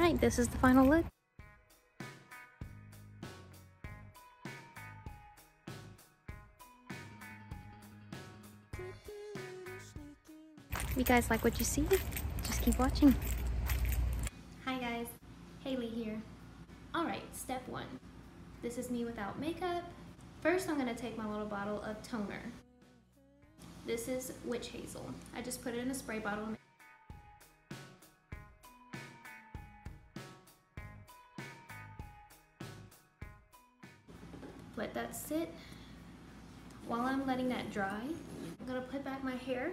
right, this is the final look. If you guys like what you see, just keep watching. Hi guys, Haley here. Alright, step one. This is me without makeup. First I'm going to take my little bottle of toner. This is Witch Hazel. I just put it in a spray bottle. Let that sit. While I'm letting that dry, I'm gonna put back my hair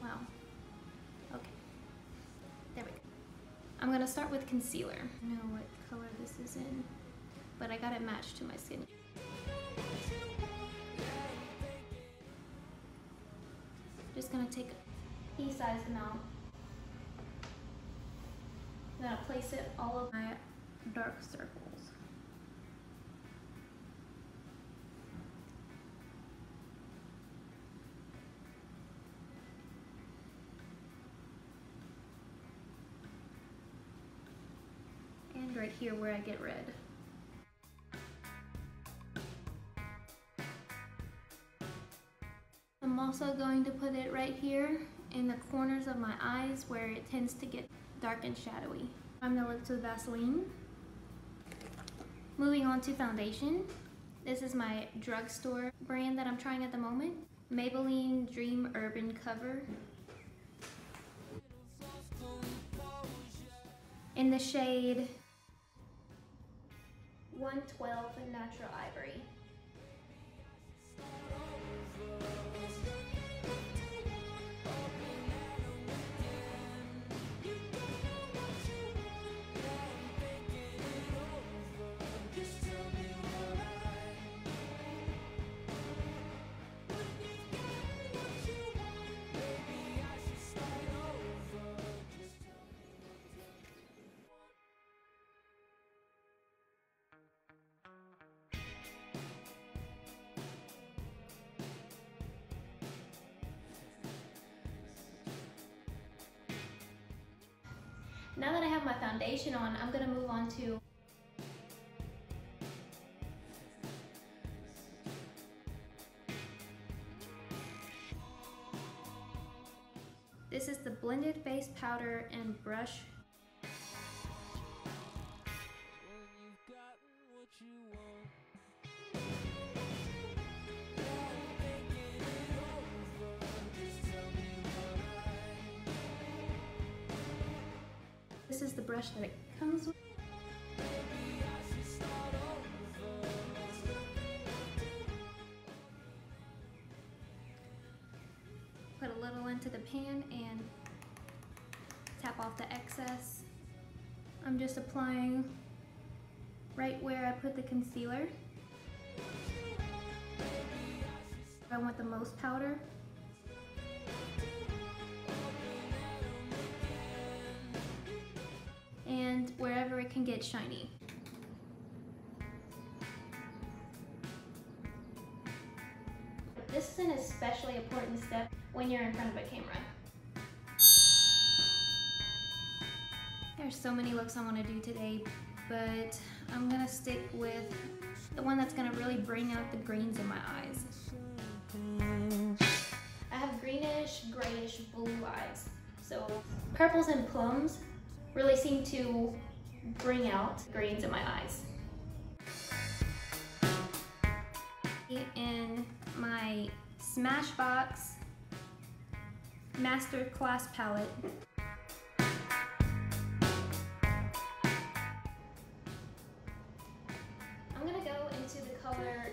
Wow. Okay. There we go. I'm gonna start with concealer. I know what color this is in, but I got it matched to my skin. Just gonna take a pea-sized amount. I'm gonna place it all over my dark circles. And right here where I get red. I'm also going to put it right here in the corners of my eyes where it tends to get dark and shadowy. I'm gonna look to Vaseline. Moving on to foundation. This is my drugstore brand that I'm trying at the moment. Maybelline Dream Urban Cover. In the shade 112 Natural Ivory. Now that I have my foundation on, I'm gonna move on to This is the blended face powder and brush is the brush that it comes with. Put a little into the pan and tap off the excess. I'm just applying right where I put the concealer. I want the most powder. It can get shiny. This is an especially important step when you're in front of a camera. There's so many looks I want to do today, but I'm gonna stick with the one that's gonna really bring out the greens in my eyes. I have greenish, grayish, blue eyes. So purples and plums really seem to bring out greens in my eyes. In my Smashbox Master Class palette, I'm gonna go into the color I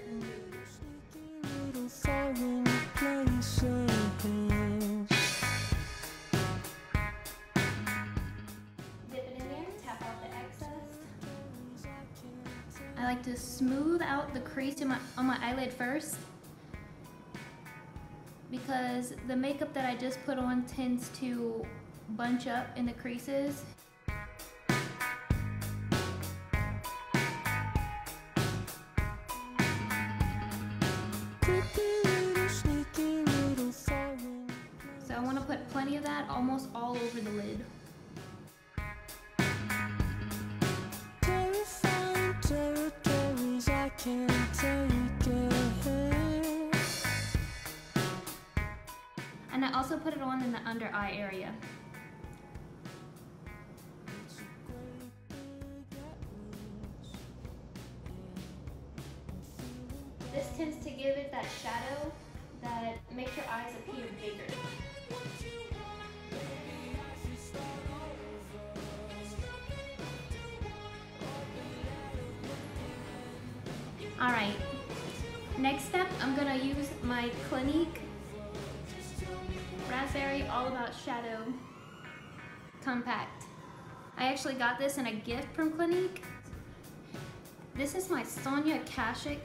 to smooth out the crease in my, on my eyelid first because the makeup that I just put on tends to bunch up in the creases. So I want to put plenty of that almost all over the lid. And I also put it on in the under eye area. This tends to give it that shadow that makes your eyes appear bigger. Alright, next step, I'm gonna use my Clinique Raspberry All About Shadow Compact. I actually got this in a gift from Clinique. This is my Sonia Kashuk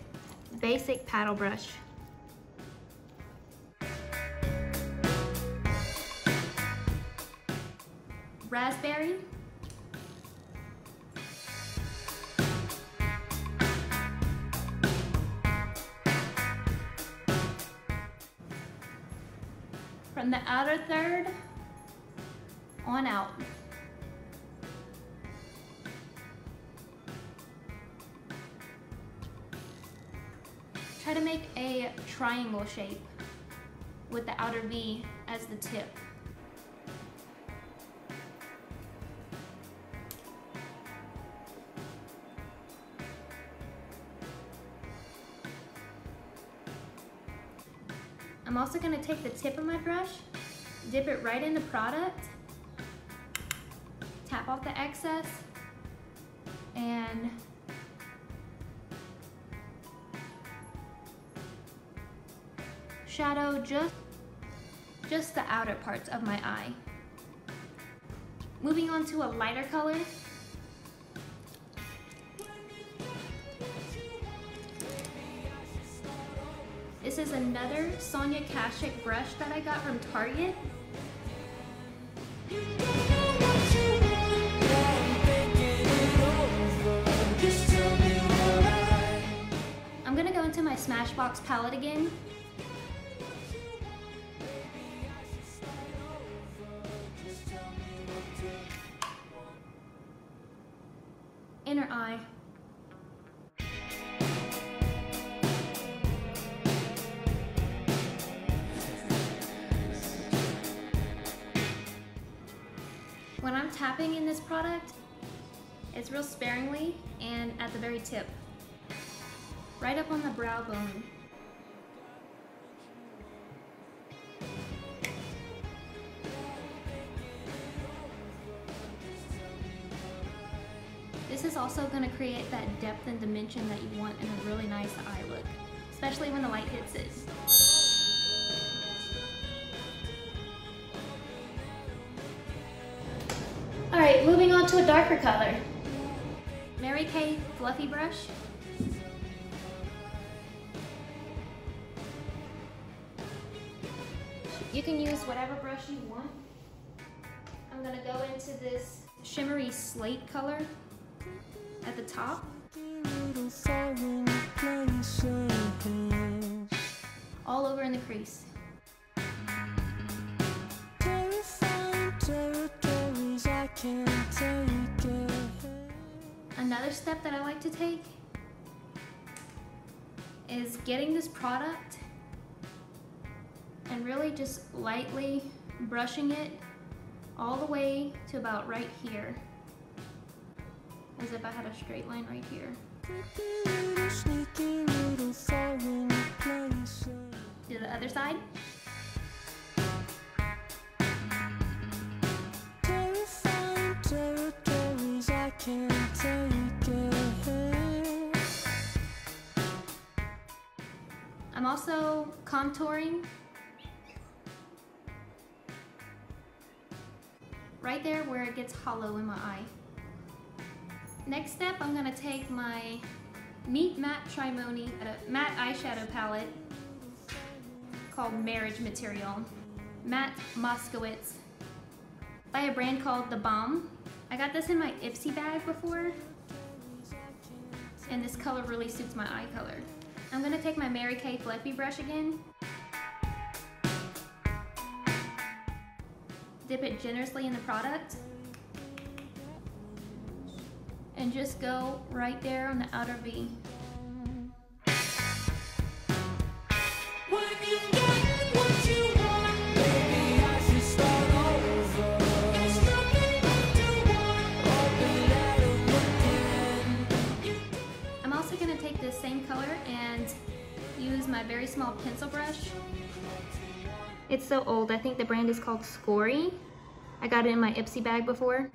basic paddle brush. Raspberry. From the outer third on out. Try to make a triangle shape with the outer V as the tip. I'm also gonna take the tip of my brush, dip it right in the product, tap off the excess, and shadow just, just the outer parts of my eye. Moving on to a lighter color. This is another Sonia Kashuk brush that I got from Target. I'm gonna go into my Smashbox palette again tapping in this product, it's real sparingly and at the very tip, right up on the brow bone. This is also going to create that depth and dimension that you want in a really nice eye look, especially when the light hits it. Alright, moving on to a darker color. Mary Kay Fluffy Brush. You can use whatever brush you want. I'm gonna go into this shimmery slate color at the top. All over in the crease. Another step that I like to take is getting this product and really just lightly brushing it all the way to about right here as if I had a straight line right here. Do the other side. Also contouring right there where it gets hollow in my eye. Next step, I'm gonna take my Meet Matte Trimony uh, matte eyeshadow palette called Marriage Material, Matt Moskowitz by a brand called The Balm. I got this in my Ipsy bag before, and this color really suits my eye color. I'm gonna take my Mary Kay Fluffy brush again dip it generously in the product and just go right there on the outer V. So old, I think the brand is called Scory. I got it in my Ipsy bag before.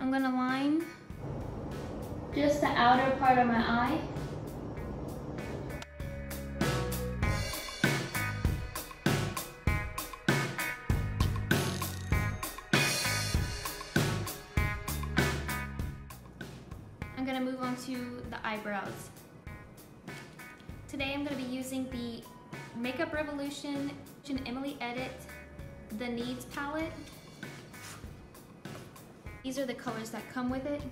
I'm gonna line just the outer part of my eye. I'm gonna move on to the eyebrows. Today I'm gonna be using the Makeup Revolution Emily Edit The Needs palette. These are the colors that come with it.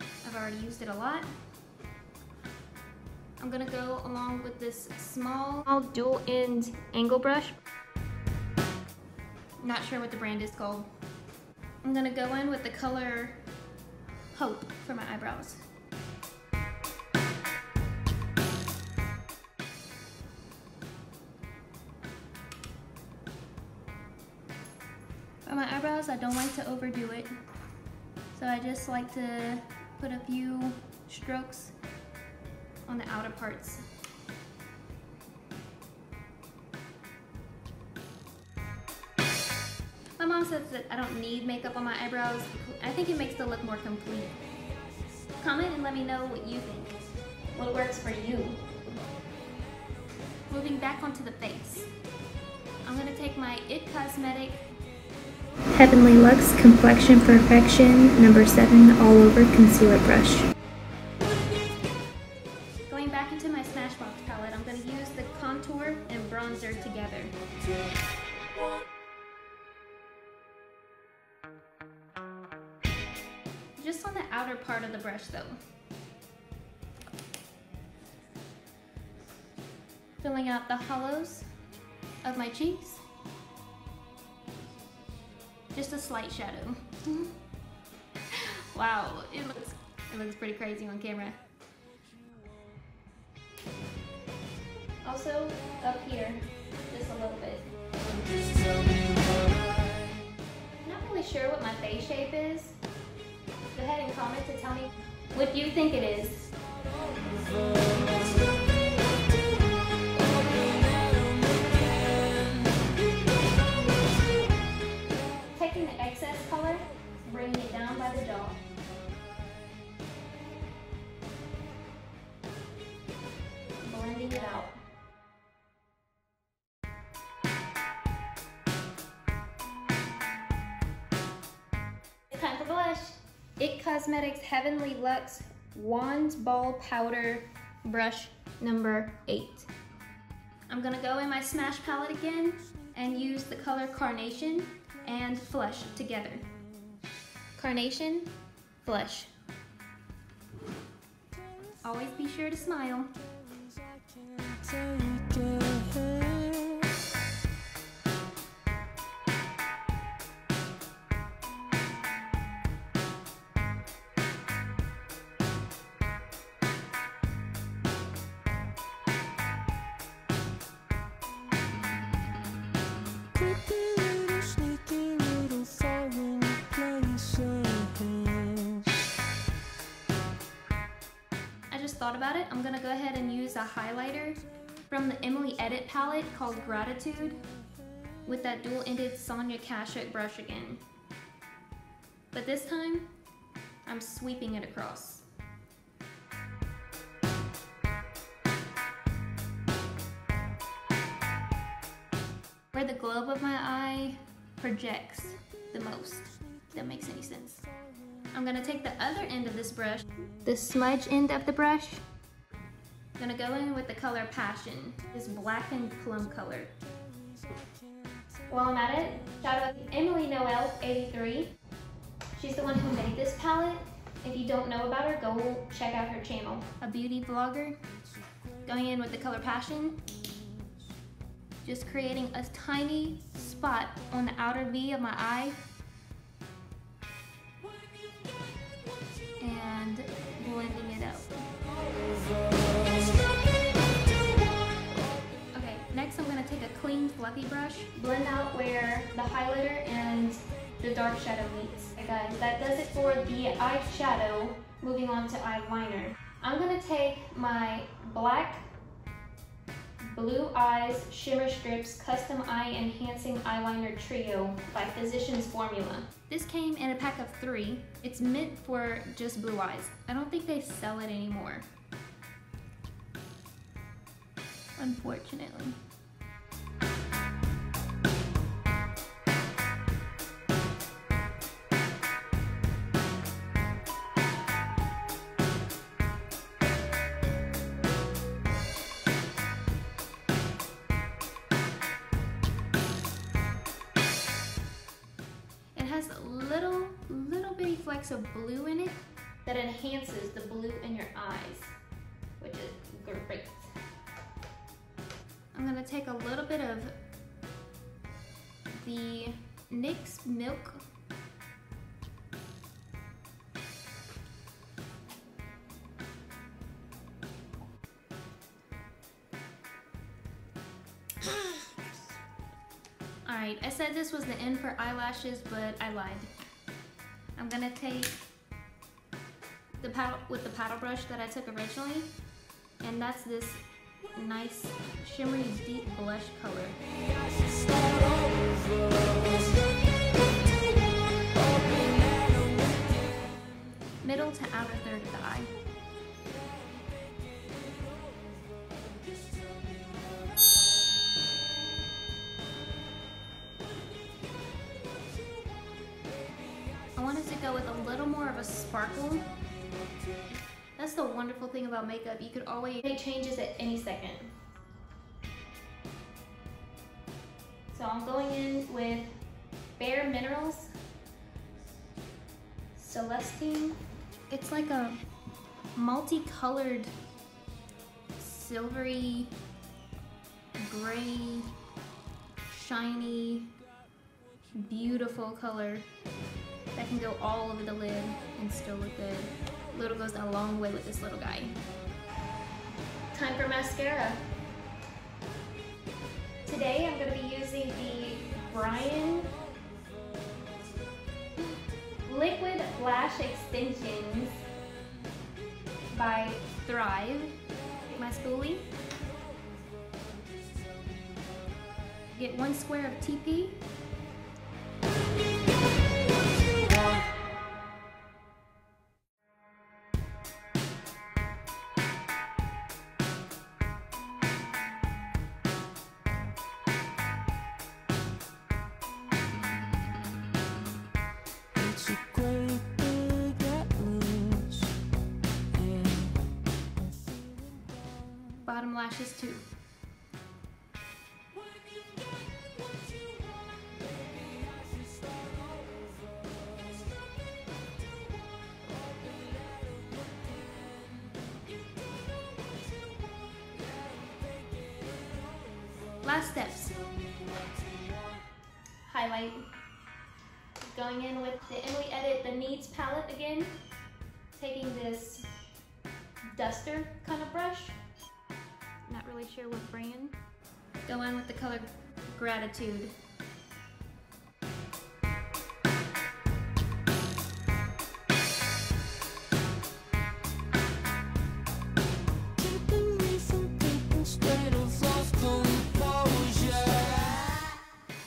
I've already used it a lot. I'm gonna go along with this small dual end angle brush. Not sure what the brand is called. I'm gonna go in with the color Hope for my eyebrows. My eyebrows, I don't like to overdo it. So I just like to put a few strokes on the outer parts. My mom says that I don't need makeup on my eyebrows. I think it makes the look more complete. Comment and let me know what you think. What works for you. Moving back onto the face. I'm gonna take my IT Cosmetic Heavenly Luxe Complexion Perfection number 7 All Over Concealer Brush. Going back into my Smashbox palette, I'm going to use the contour and bronzer together. Just on the outer part of the brush though. Filling out the hollows of my cheeks. Just a slight shadow. wow, it looks it looks pretty crazy on camera. Also, up here, just a little bit. I'm Not really sure what my face shape is. Go ahead and comment to tell me what you think it is. Blending it out. It's time for blush. IT Cosmetics Heavenly Luxe Wand Ball Powder Brush number eight. I'm gonna go in my Smash palette again and use the color Carnation and Flush together. Carnation, Flush. Always be sure to smile. About it. I'm gonna go ahead and use a highlighter from the Emily Edit palette called Gratitude with that dual-ended Sonia Kashuk brush again. But this time, I'm sweeping it across. Where the globe of my eye projects the most, if that makes any sense. I'm gonna take the other end of this brush, the smudge end of the brush. Gonna go in with the color Passion, this black and plum color. While I'm at it, shout out to Emily Noel 83. She's the one who made this palette. If you don't know about her, go check out her channel. A beauty vlogger. Going in with the color Passion. just creating a tiny spot on the outer V of my eye. And blending take a clean fluffy brush, blend out where the highlighter and the dark shadow meets. Okay guys, that does it for the eyeshadow. Moving on to eyeliner. I'm gonna take my black Blue Eyes Shimmer Strips Custom Eye Enhancing Eyeliner Trio by Physicians Formula. This came in a pack of three. It's meant for just blue eyes. I don't think they sell it anymore. Unfortunately. Of blue in it that enhances the blue in your eyes, which is great. I'm gonna take a little bit of the NYX Milk Alright, I said this was the end for eyelashes, but I lied. I'm gonna take the paddle with the paddle brush that I took originally, and that's this nice shimmery deep blush color. Middle to outer third of the eye. Go with a little more of a sparkle. That's the wonderful thing about makeup. You could always make changes at any second. So I'm going in with Bare Minerals Celestine. It's like a multicolored silvery, gray, shiny, beautiful color that can go all over the lid and still look good. Little goes a long way with this little guy. Time for mascara. Today I'm going to be using the Brynn Liquid Lash Extensions by Thrive. My spoolie. Get one square of TP too. Last steps. Highlight. Going in with the Emily Edit The Needs palette again. Taking this duster kind of brush really sure what brand. Go in with the color Gratitude.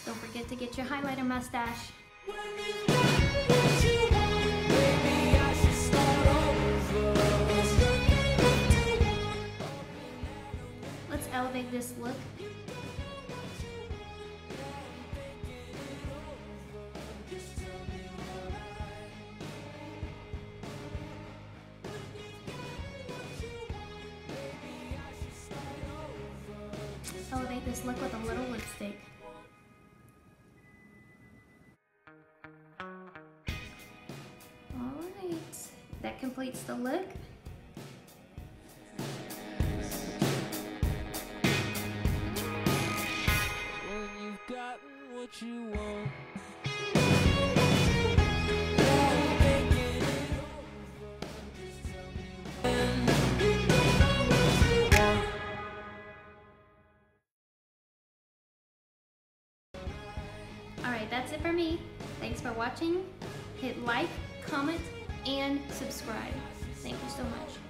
Don't forget to get your highlighter mustache. Elevate this look. Oh, elevate this look with a little lipstick. Alright, that completes the look. Alright, that's it for me. Thanks for watching. Hit like, comment, and subscribe. Thank you so much.